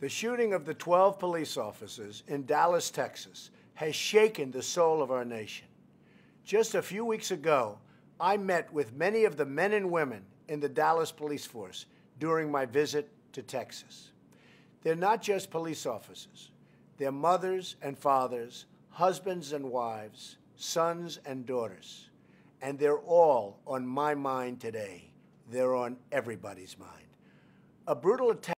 The shooting of the 12 police officers in Dallas, Texas, has shaken the soul of our nation. Just a few weeks ago, I met with many of the men and women in the Dallas police force during my visit to Texas. They're not just police officers, they're mothers and fathers, husbands and wives, sons and daughters. And they're all on my mind today. They're on everybody's mind. A brutal attack.